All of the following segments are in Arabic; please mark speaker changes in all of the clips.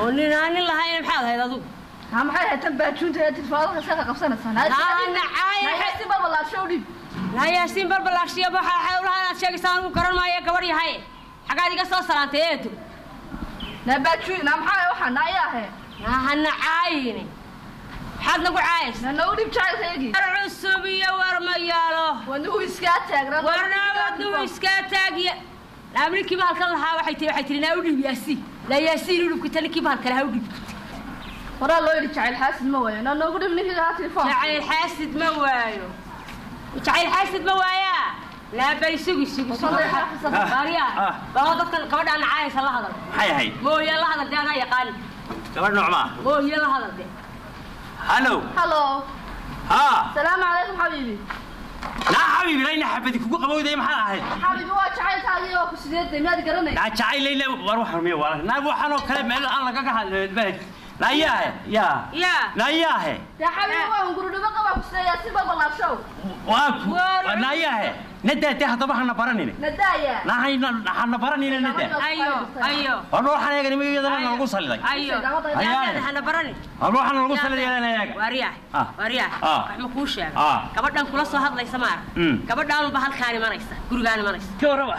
Speaker 1: oo nin aanin lahayn maxaad ahayd adigu
Speaker 2: ها ما حد هتم باتشون
Speaker 1: تهاتي الفاضل
Speaker 2: خسارة قفصنا السنة
Speaker 1: ها أنا عايز ياسين بربلاك شولي لا ياسين بربلاك شيء أبو حاول هذا الشيء سانو كرر
Speaker 2: ما يكبري هاي حقا دي قصة سنة
Speaker 1: تيتو لا باتشون نعم حاول
Speaker 2: وحنا ياه ها أنا
Speaker 1: عايني حد نقول عايز أنا أولي
Speaker 2: بتشاي تيجي العصبية
Speaker 1: ورمياله ونو إسكاتك ورنا ونو إسكاتك يا الأمريكي ما هالكلام هاي وحيتي وحيتي ناولي ياسين لا ياسين لو كنت لك بارك لها وقلت
Speaker 2: ورا الله يلي تعال حاسد موايا أنا نقول من هنا تليفون تعال حاسد
Speaker 1: موايا وتعال حاسد موايا لا بري سوقي سوقي سوقي. سوقي سوقي سوقي سوقي سوقي سوقي سوقي سوقي سوقي سوقي سوقي
Speaker 3: سوقي سوقي
Speaker 1: سوقي سوقي سوقي سوقي هلو. هلو.
Speaker 3: ها. السلام
Speaker 1: عليكم حبيبي. لا حبيبي
Speaker 3: لا
Speaker 2: ينحب
Speaker 3: بدك
Speaker 2: فوق أبوي دايما
Speaker 3: حالها حبيبي هو xabadi kugu qabowday maxaad ahayd
Speaker 2: xabiibi waa jacaylkaagii oo ku sideedday miyaad garanay
Speaker 3: naa jacaylayna war waxaan miya waa naa waxaan oo kale meel aan lagaga hadlay naa yaahe yaa
Speaker 1: yaa
Speaker 3: naa yaahe
Speaker 2: dee xabiibi waa hungurudhibo qabaa ku sideeyaa si balbalaashow
Speaker 3: waa ku naa yaahe nadaa dee haddaba hana baranine
Speaker 2: nadaaya
Speaker 3: nahayna hana baranine nadaa
Speaker 1: ayo ayo
Speaker 3: war waxaan eegani ma iyadana nalagu saliday
Speaker 1: ayo
Speaker 3: Hayaane.
Speaker 1: hana barani
Speaker 3: war waxaan nalagu saliday iyadana eega
Speaker 1: waaryaah
Speaker 3: Ah.
Speaker 1: waaryaah
Speaker 3: Ah.
Speaker 1: wax ma kuu sheega
Speaker 3: Ah.
Speaker 1: gabadhan kula soo hadlaysa maara
Speaker 3: Mm.
Speaker 1: gabadhaanunba halkaan imanaysa gurigaan imanaysa
Speaker 3: ka warraba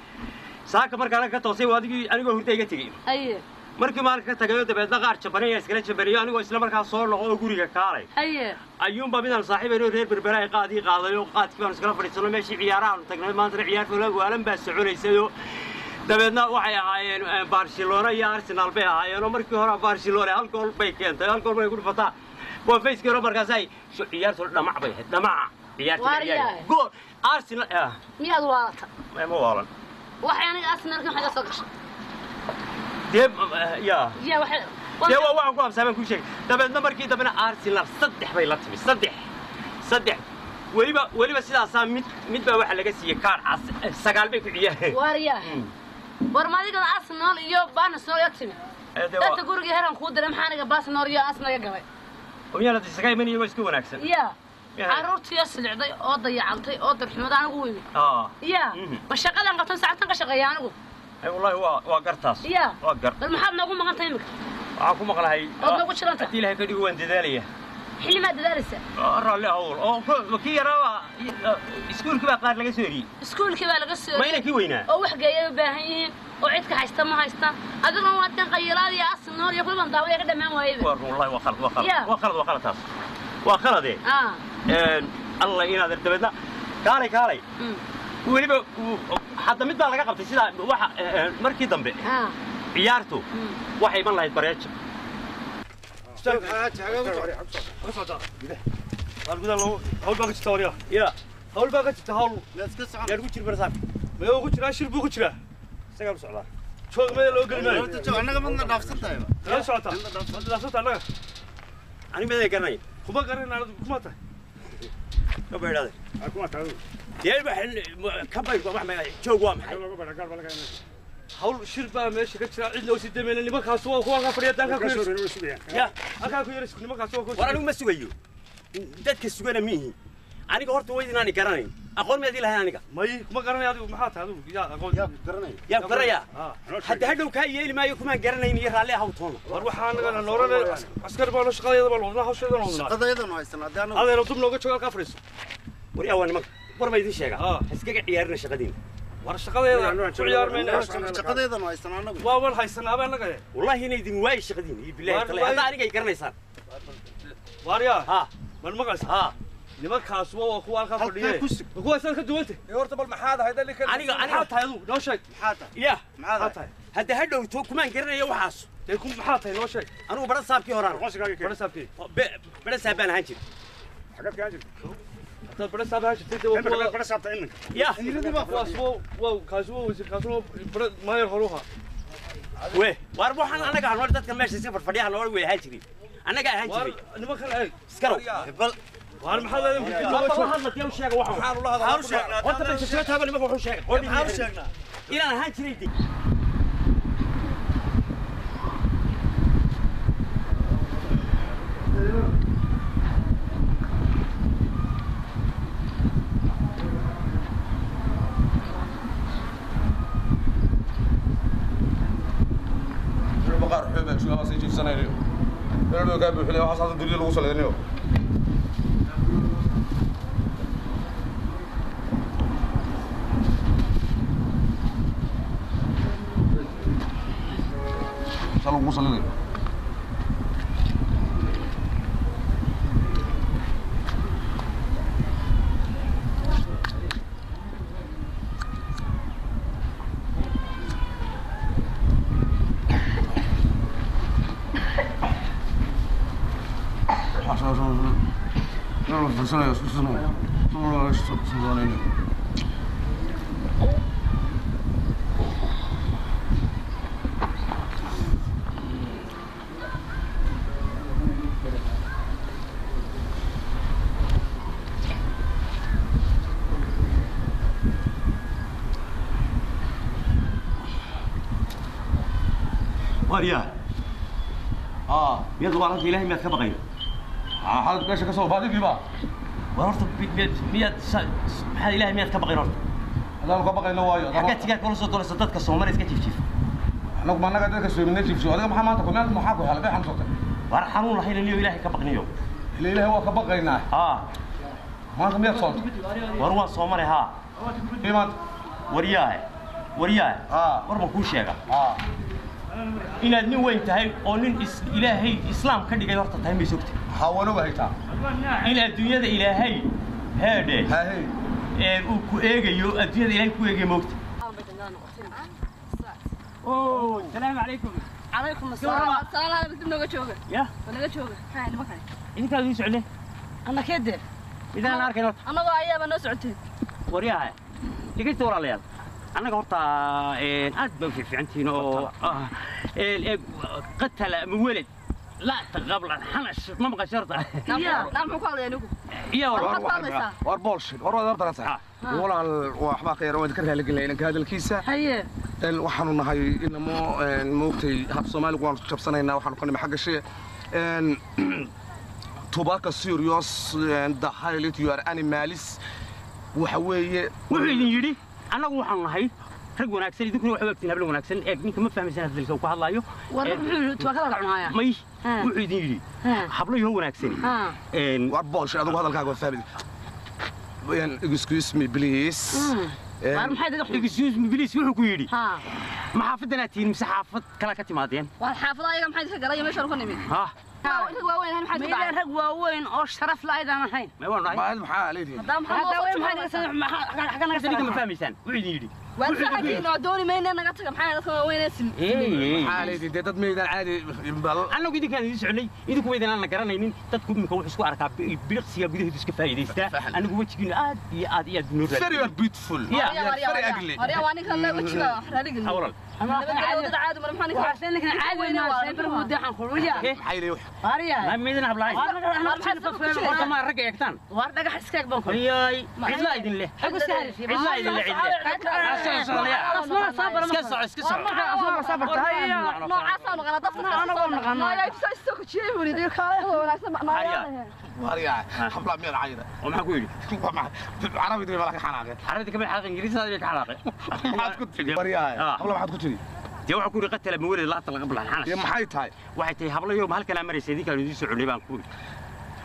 Speaker 3: saaka markaan ka toosay adigii anigoo hurda iga tegey
Speaker 4: haye
Speaker 3: markii maalinka ka tagayo dabeedna qaar jabanaya iskala jabaniyo anigoo isla markaa soo noqo oo guriga kaalay
Speaker 4: haye
Speaker 3: ayuunba midaan saaxiibayno reer berbera ay qaadii qaaday oo qaadkii baan iskala fadhiisano meeshii ciyaarahaanu tagnay maantana ciyaar foola waalan baa soconaysayoo dabeedna waxay ahaayeen eh, barcelona iyo arsenal bay ahaayeen oo markii hore barcelona hal gool bay keentay hal gool bay ku dhufataa bonfayskii hore markaasay ciyaartu dhamac bay ahayd dhamaca ciyaarta
Speaker 4: Waar
Speaker 3: ciyaar
Speaker 4: yahay.
Speaker 3: gool arsenal ah
Speaker 4: miyaad waalata
Speaker 3: ma waalan
Speaker 4: waxay aniga arsenalka maxay ka soo gashay
Speaker 3: dee eh, yaa
Speaker 4: ya waxay
Speaker 3: dee waa waxaan ku habsaaban kuu sheegay dabeedna markii dambena arsenal saddex bay la timi saddex. Saddex. Weliba weliba sidaasaa mid mid baa waxaa laga siiyey kaar cas eh, sagaal bay ku ciyaareen.
Speaker 4: Waar yahay war ma adigada arsenal iyo barnesol iyo timi.
Speaker 3: Eh,
Speaker 4: dadka gurigii heran kuu diray maxaa aniga barsenol iyo arsenal iga galay
Speaker 3: Oyaala isaga imanaya waa isku wanaagsan.
Speaker 4: Ya
Speaker 3: Ya.
Speaker 4: carruurtiyo silicday oo dayacantay oo darxumada anigu wimi
Speaker 3: aa
Speaker 4: ya
Speaker 3: Mhm.
Speaker 4: ma shaqadan qabtan saacatan ka shaqeeya anigu
Speaker 3: ay wallahi waa waa gartaas
Speaker 4: ya
Speaker 3: waa gar
Speaker 4: bal maxaad noogu maqan tahay imika
Speaker 3: waxaan ku maqlahay
Speaker 4: Ood nagu jiranta?
Speaker 3: haddii ilaahay ka dhigo waan dadaalaya
Speaker 4: xilli maad dadaalaysa
Speaker 3: Waa raalli hawl oo ku- kii yaraa iskuulkii baa qaar laga soo eriyey
Speaker 4: iskuulkii baa laga soo
Speaker 3: ma ina kii weynaa
Speaker 4: oo wax geeyay u baahan yihiin oo cidka haysta ma haystaan adiguna waa tan qayilaad iyo arsenal iyo kuliban daawo ka dhammaan waayaba
Speaker 3: waa wallahi waa qalad waa qalad
Speaker 4: Ya.
Speaker 3: waa qalad waa qalad taas waa qalade
Speaker 4: ah
Speaker 3: een allah inaad dabeedna kaalay kaalay
Speaker 4: mm,
Speaker 3: weliba hadda mid baa laga qabtay sidaa waxa eh, markii dambe
Speaker 4: ah
Speaker 3: ciyaartu
Speaker 4: mm.
Speaker 3: waxay iman lahayd bareejo
Speaker 5: hawl baa ka jirta hawl baa ka jirta hawl
Speaker 3: yaa ugu jir barsaab
Speaker 5: maya ugu jiraa shir buu ku jiraa
Speaker 3: isagaa u socdaa
Speaker 5: joog maya loo geli maayo
Speaker 6: annaga madna dhaafsantahayba
Speaker 5: yaa socotaa daasanta annaga
Speaker 3: ani meeday garanay
Speaker 5: kuma garan anadu kuma tahay hawl shir baa meesha ka jira cid loo sii damayna nimankaas waa kuwa halkaa fadhiya halkaa ku yara
Speaker 3: ya
Speaker 5: halkaa ku yara nimankaas
Speaker 3: war anigu ma sugayo dadka sugana miihi aniga horta wayd inaani garanayn aqoon meedii lahayn aniga
Speaker 5: may kuma garanay adigu maxaa tahay adigu yaa aqoon
Speaker 6: yaa garanay
Speaker 3: yaa garanayaa
Speaker 5: Ah.
Speaker 3: hadda hadhow kaa yeeli maayo kumaan garanayn iyo raalli ahaw toona
Speaker 5: war waxaa anaga noorane askari baano shaqadeeda baan wadnaa hawsheeda baan wadnaa
Speaker 6: shaqadayadanu haysan haddii anagu
Speaker 5: adeero dub nooga jooga halkaa fadhiiso
Speaker 3: waryaa waa nimanka war baa idiin sheegaa
Speaker 5: Ah.
Speaker 3: ha iskaga ciyaarina shaqadiina
Speaker 5: war shaqadeeda ku ciyaarmayna
Speaker 6: shaqadayadanu haysan anagu
Speaker 5: waa waan haysanaaba annaga
Speaker 3: wallahi inay idin waayi shaqadiina iyo bilahi
Speaker 5: Waar-
Speaker 3: tale
Speaker 5: waay-
Speaker 3: hadda aniga ay garanaysaan
Speaker 5: waaryaa
Speaker 3: ha
Speaker 5: man maqlaysa
Speaker 3: ha
Speaker 5: nimankaas waa kuwa halkaa
Speaker 6: Halkaa
Speaker 5: fadhiye
Speaker 6: ku sug.
Speaker 5: kuwa isaad ka duwante
Speaker 7: horta bal maxaad ahayd ninkan
Speaker 3: aniga
Speaker 5: maxaa
Speaker 3: aniga
Speaker 5: tahay adigu noo sheeg
Speaker 6: maxaa tahay
Speaker 3: ya
Speaker 6: maxaa
Speaker 5: maxaa
Speaker 6: tahay
Speaker 5: tahay
Speaker 3: hadda hadhow to kumaan garanayo waxaas
Speaker 5: dee ku maxaa tahay noo sheeg
Speaker 3: anigu bara saabkii horaan
Speaker 5: bara saabkii
Speaker 3: bara saab baan ahaan jir
Speaker 5: haddaad bara saab ahaan jirtay dee waa kuwa
Speaker 3: ya
Speaker 5: kuwaas waa waa kaasi waa wasiir kaasi waa bara maayar horuha
Speaker 3: we waar waxaan anaga hanoor dadka meesha iska fadfadhiya hanoor way ahaan jirin annagaa ahaan
Speaker 5: waar
Speaker 3: jiray
Speaker 5: nimankan eeg
Speaker 3: iskarow
Speaker 6: bal
Speaker 5: war maxaad aad
Speaker 3: ku jiro waxa hadla tii u sheega waxa
Speaker 6: waxaan u lahadaa waxaan u sheegnaa
Speaker 3: horta bay sheegtay taaba nimaga wuxuu sheegay qori
Speaker 6: maxaan u sheegnaa
Speaker 3: inaan ahaan jiray
Speaker 7: dii waxaas hadda duliya lagu saleeynayo 不是那个。啊，是是是，
Speaker 3: 那
Speaker 7: 是
Speaker 3: 不是那个？是那，是
Speaker 7: 是是那个？يا زوار
Speaker 3: في لهم يا خبا غير آه حضرتك اش كصوب بعدي كيبا ورطو
Speaker 7: ب 100 بحال الا
Speaker 3: 100 كبغي رطو هذا ما باغي لا وايو حكيت
Speaker 7: لك كل صوت صدات كصوم مريض كتيف تيف حنا ما أنا غادي كصوب من تيف
Speaker 3: شو. هذا ما حماتك. ما محاكو على
Speaker 7: بيع حمصوتك وارحموا الله إلى
Speaker 3: اليوم
Speaker 7: إلهي كبغني يوم
Speaker 3: إلهي هو كبغينا آه.
Speaker 7: ما غير
Speaker 3: 100 صوت.
Speaker 7: وروا
Speaker 3: صومري ها. إيه آه.
Speaker 7: آه.
Speaker 3: Inaad nin weyn tahay oo nin is ilaahay islaam ka dhigay horta tahay may sogta
Speaker 7: hawano waa haytaa
Speaker 3: in adduunyada ilaahay heedhe
Speaker 7: haahey
Speaker 3: ee uu ku eegayo adduunyada ilaahay ku eegayo moogta salaamu calaykum
Speaker 2: calaykum asalaam salaam dib nooga jooga
Speaker 3: ya
Speaker 2: waa naga jooga haa nimankan
Speaker 3: idinkaad ii socdeen
Speaker 2: annakeede
Speaker 3: idaan arkayn horta
Speaker 2: annagoo ayaaba noo socoteen
Speaker 3: waryaha dhegeysta walaalayaal annaga horta aad baa ufiificantihiin oo qatala ama
Speaker 7: welad لا تقبل حنش ما بقى شرطة
Speaker 2: يا
Speaker 7: لا مو قال يعني يا والله واربولش والله دار دراسة والله وحما خير وين ذكرها لك لأن هذا الكيسة أيه وحنو نهاي إن مو موقتي هاب
Speaker 3: سومالي وان شبسنا هنا وحنو كنا محق شيء توباكا سيريوس ده حالة يو ار انيماليس وحوي وحوي يجي أنا أقول هاي
Speaker 2: رجوا
Speaker 3: ناكسن
Speaker 2: يدك نروح وقت نقبل
Speaker 3: ناكسن
Speaker 2: إيه
Speaker 3: نكمل فهم زين
Speaker 2: هذا
Speaker 3: الكوكو هلا يو.
Speaker 2: ورجل
Speaker 3: إيه،
Speaker 7: توكل على معايا ماش وعيد يجي حبلا يهو ناكسن إن وربوش
Speaker 2: هذا هذا الكعب
Speaker 3: فهمت وين؟ إكسكيوس مي بليس وارم
Speaker 2: حد
Speaker 3: يروح إكسكيوس مي بليس يروح كويدي ما حافظ
Speaker 2: كلا كتي ما دين والحافظ أيام حد يفكر أيام
Speaker 3: يشرفني
Speaker 2: ها. Waaweyn ahayn maxay
Speaker 1: meydaan rag waaweyn oo sharaf la aydaan ahayn
Speaker 3: may waan nahay
Speaker 7: maad maxaa leedihin
Speaker 2: haddaa maxaa
Speaker 1: hadda
Speaker 2: noo
Speaker 1: way
Speaker 2: soo
Speaker 1: maxay
Speaker 2: joogaa
Speaker 1: naga xagga naga
Speaker 3: idinka ma fahmaysaan wuxuu idin yidhi
Speaker 2: waan fahankiin oo dooni mayna naga taga maxay dadka waaweyn ee sim
Speaker 7: maxaa leedihin dee dad meydaan caadi bal
Speaker 3: annagu idinkaan idin soconay idinku waydaan aan la garanaynin dadku iminka wuxuu isku arkaa bi- biliqsiga gudaheedu iska faa'iidaystaa
Speaker 7: Fahal.
Speaker 3: anigu wejigiinu aad iyo aad iyo aad noo
Speaker 7: very
Speaker 1: asmaa sabar tahay
Speaker 2: noocaasaan naqana dadka
Speaker 1: Anagoo naqana.
Speaker 2: nooyaa bisa isto ku jiyay buu yidhi kaale wanaagsan
Speaker 3: Arya.
Speaker 7: waryaa habla meel cayra
Speaker 3: oo maxaa ku yidhi
Speaker 7: carabidii baa ka xanaaqeen
Speaker 3: carabida kamid xalaqay ingiriisada bay ka xalaaqay
Speaker 7: maxaad ku tiri waryaa
Speaker 3: Ah.
Speaker 7: habla maxaad ku tiri
Speaker 3: dee waxaa ku yidhi qatala ma weled laata laga bilan
Speaker 7: dee
Speaker 3: xanash
Speaker 7: maxay tahay
Speaker 3: waxay tahay hablayo ma halkanaa maraysa idinkaan idiin soconay baan ku yidhi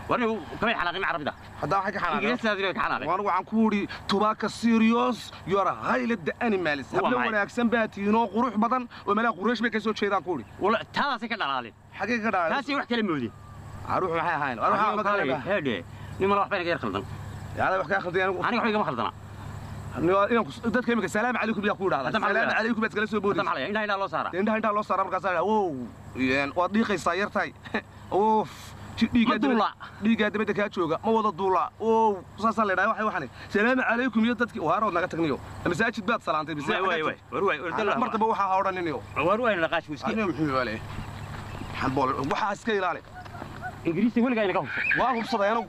Speaker 7: وأنا كم حلاقي مع ربي ده.
Speaker 3: هذا
Speaker 7: حكي
Speaker 3: حلاقي
Speaker 7: إيه سنة ذي حلاقي وأنا وعم كوري تباك سيريوس يورا هاي لد أني مالس هو
Speaker 3: ما أنا أقسم بعدي
Speaker 7: نو قروح بطن
Speaker 3: وملا قروش ما كسر
Speaker 7: شيء ده كوري. ولا تلا سكنا لالي
Speaker 3: حكي كده تلا سيروح كلمة ودي أروح
Speaker 7: معها هاي أروح معها بطل
Speaker 3: هذا نيم راح بينك
Speaker 7: غير خلدنا يا أنا بحكي خلدنا أنا بحكي
Speaker 3: ما خلدنا سلام
Speaker 7: عليكم
Speaker 3: يا
Speaker 7: قول هذا سلام عليكم
Speaker 3: يا
Speaker 7: تجلسوا
Speaker 3: بودي سلام عليكم إنها إنها الله
Speaker 7: سارة. إنها إنها الله سارة بقى سارة. أوه يعني وضيقي سايرتاي أوف. dhiiggaa dabadda kaa jooga ma wada duulaa o saasaa la ydhaha waay waxaan salaamu calaykum iyo dadkii waara ood naga tagniyo masaajid baad salaantay mar damba waxaa odhaninayo waxaa iska ilaali
Speaker 3: ingiriista weligaa inaga hubsa
Speaker 7: waa hubsaday anagu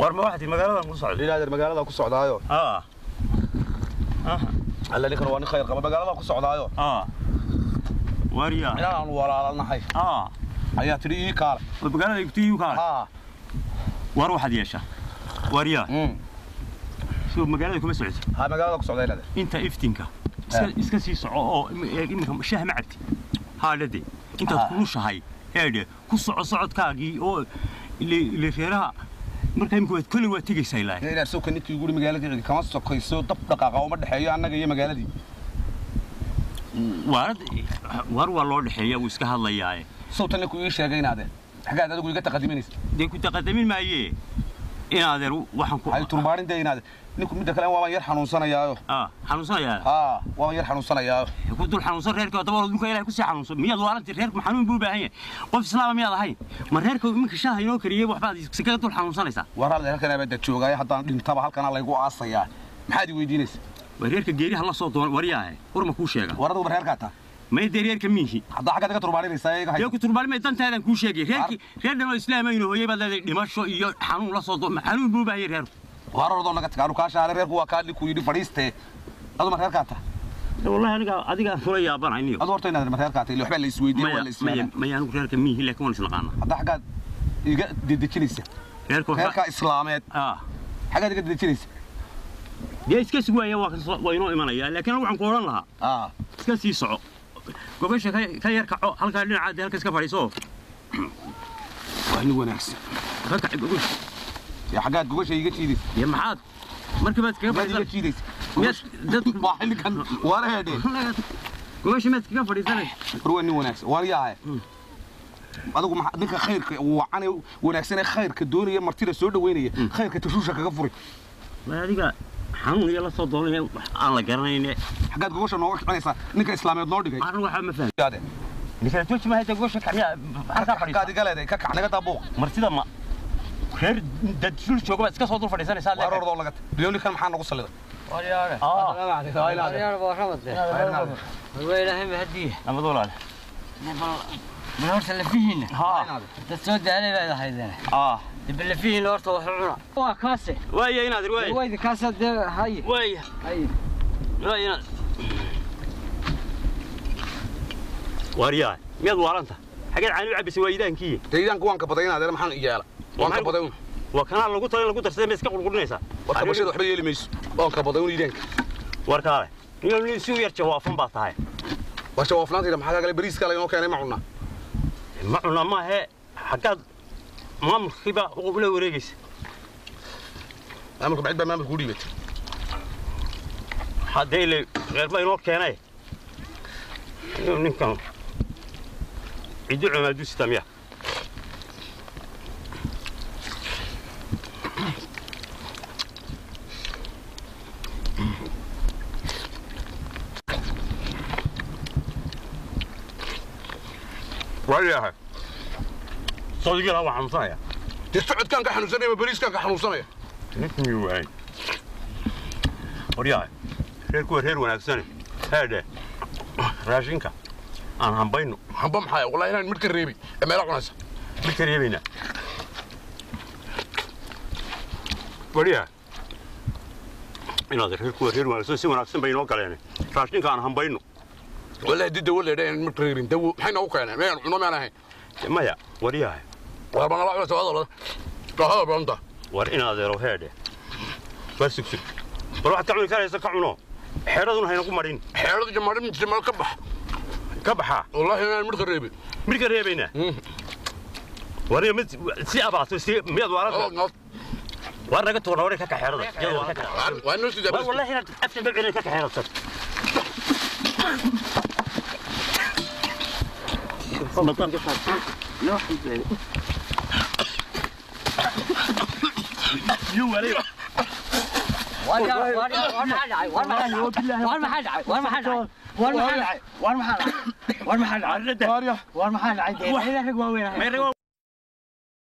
Speaker 3: war ma waxaad magaaladan ku socda
Speaker 7: ilaadeer magaaladan ku socdaayo alla ninkan waa nin khayr qaba magaaladan ku socdaayo
Speaker 3: warya
Speaker 7: inaan walaalanahay ayaa tidhi ii kaale
Speaker 3: war waxaad yeeshaa wariya
Speaker 7: mm.
Speaker 3: soo magaalada kuma socota
Speaker 7: haa magaalada ku socda ilaadeer
Speaker 3: inta iftinka. Iska sii soco oo iminka shaah ma cabti haadhade intaad
Speaker 7: Ah.
Speaker 3: kulushahay eedhe ku soco socodkaagii oo ile reeraha markaa imika waad kolley waad tegaysaa ilaahay
Speaker 7: ilaadeer soo kanintii guri magaalada kama sokayso dab dhaqaaqa uma dhexeeyo annaga iyo magaaladii
Speaker 3: waarad war waa loo dhexeeya wuu iska hadlayaaye
Speaker 7: sawtan ninku ii sheegay inaadeen xaggaad adigu iga taqadiminaysa
Speaker 3: dee ku taqadamin maayee in adeer waxaan ku
Speaker 7: hay turbaarin dee inaade ninku midda kale waabaan yar xanuunsanayaayo
Speaker 3: xanuunsanayaa
Speaker 7: haa waabaan yar xanuunsanayaayo
Speaker 3: ku dul xanuunsan reerka dabal dhulka ilaahay ku sii xanuunsan miyaad waalanti reerku xanuun buu baahan yahay qof islaama miyaad ahayn ma reerka iminka shaaha inoo kariyey waxbaad iskaga dul xanuunsanaysaa
Speaker 7: war haldeer halkan abaada joogaayo haddaan dhintaba halkanaa laygu aasayaa maxaad i weydiinaysa
Speaker 3: waa reerka geeriha la soo doon waryaahe war ma kuu sheega
Speaker 7: war adugu reerkaa taa
Speaker 3: may deeryeerka miihi
Speaker 7: hadda xaggaad ka
Speaker 3: turbaalinaysaa ku turbaalima dantaadaan kuu sheegay reerkii reer dhanoo islaama inu hooyay baad leeday dhimasho iyo xanuun la soo doma xanuun buu baahayay
Speaker 7: reeru waarordoo naga tagaanu kaa shaale reerku waa kaa ku yidhi fadhiiste aduma reerkaa ta
Speaker 3: wallahi aniga adiga fula yaabanayo
Speaker 7: ad horta inaad reerkaa ta waxbaa la isweydiiyay waa la ismaya
Speaker 3: maya anigu reerka miihi laakiin waan isnaqaana
Speaker 7: hadda xaggaad iga dedejinaysa
Speaker 3: reerka
Speaker 7: islaameed xaggaad iga dedejinaysa
Speaker 3: dee iska sugwaaya waa inoo imanaya laakiin waxaan ku odhan lahaa iska sii soco gobasha ka ka yar kaco halkaa dhinacaad halka iska fadhiiso
Speaker 7: waa nin wanaagsan
Speaker 3: ka kaci gobasha
Speaker 7: yaa xaggaad gogasha iga jiidaysa
Speaker 3: dee maxaad markii baad kaga
Speaker 7: maad iga
Speaker 3: fadhiisan
Speaker 7: jiidaysa
Speaker 3: miyaad dad
Speaker 7: waa xilligan waana heedhee
Speaker 3: gobasha maad kaga fadhiisanay
Speaker 7: war waa nin wanaagsan waan yahay adigu maxaa ninka khayrka wacan wanaagsan ee khayrka doonaya martida soo dhaweynaya khayrka tashuusha kaga furi
Speaker 3: waa adiga xanuun iyo la soo doonaya wax aan la garanayne
Speaker 7: xaggaad gogosha nooga kicinaysaa ninka islaameed loo dhigay
Speaker 3: arrin waxaa ma
Speaker 7: fahmyaade
Speaker 3: misala jooji ma haysa gogosha kacniya
Speaker 7: xaggaad igaleeday ka kac naga daabuuq
Speaker 3: mar sida ma reer dadshul joogaba iska soo dul fadhiisanaysaa
Speaker 7: warordoo laga ta duyooni kan maxaa nagu
Speaker 3: salliday
Speaker 8: bal horta
Speaker 3: lafihiina
Speaker 8: dad soo daalay baad ahaydeen دبلفيهن
Speaker 3: هورتا وحونا وا
Speaker 8: كاسه واي ينادر واي
Speaker 3: واي
Speaker 8: كاسه
Speaker 3: هاي واي هاي واي ينادر واريا ميد وارنتا حقين عاني لعبس
Speaker 7: ويدانكي تيدانك وان كبدين هذا ما خان يالا وان كبدين
Speaker 3: waa kanaa lagu talin lagu darsaday ma iska qulqulinaysaa
Speaker 7: warka bulshada waxba yeeli mayso. Waan ka badan iidanka
Speaker 3: warkaale inuu nin si yar jawaafan baa tahay.
Speaker 7: War jawaafnaantayda maxaa kagale bariiska la inoo keenay? Ma cunna
Speaker 3: ma cunna maahe xaggaad maamulkiiba la wareegaysa
Speaker 7: maamulka bacid baa maamulka u dhiibatay
Speaker 3: haddee ile reerba inoo keenay inuu ninkan ciddi cumaadu sita miya
Speaker 7: waayahay
Speaker 3: صديقي لا وحن صايا
Speaker 7: تستعد كان كحنو سنة وبريس كان كحنو سنة
Speaker 3: نكمي وعي وريا هير كور هير وناك سنة هذا راشينكا أنا
Speaker 7: هم بينو هم بام حياة والله أنا ملك الريبي
Speaker 3: أما لا قناص ملك الريبينا وريا إن هذا هير كور هير وناك سنة وناك سنة بينو كلا
Speaker 7: يعني راشينكا أنا هم بينو والله دي دولة ده ملك الريبي دو حين أوكا يعني ما يعنون ما أنا هين
Speaker 3: maya waryahay
Speaker 7: war ma nala soo hadalada banta
Speaker 3: war in adeero heedhe war sugsug bal waxaad ka cuni karaysa ka cuno xeedhaduna haynaku madhin
Speaker 7: xeedhadu jamadhin jirta meel ka bax
Speaker 3: ka baxaa
Speaker 7: wallaahi inaan midhka reebin
Speaker 3: midhka reebayna wariga mid sii abaato sii miyaad waarata waar naga tuurna warin ka ka xeedhada
Speaker 7: waa noo
Speaker 3: sida wallaahi inaad afta babcina ka
Speaker 8: ka xeedhata Thank you. Dhacay war maxaa dhacay war maxaa dhacay war maxaa dhacay war maxaa dhacay war maxaa dhacay war maxaa dhacay dee rag waaweyn ahay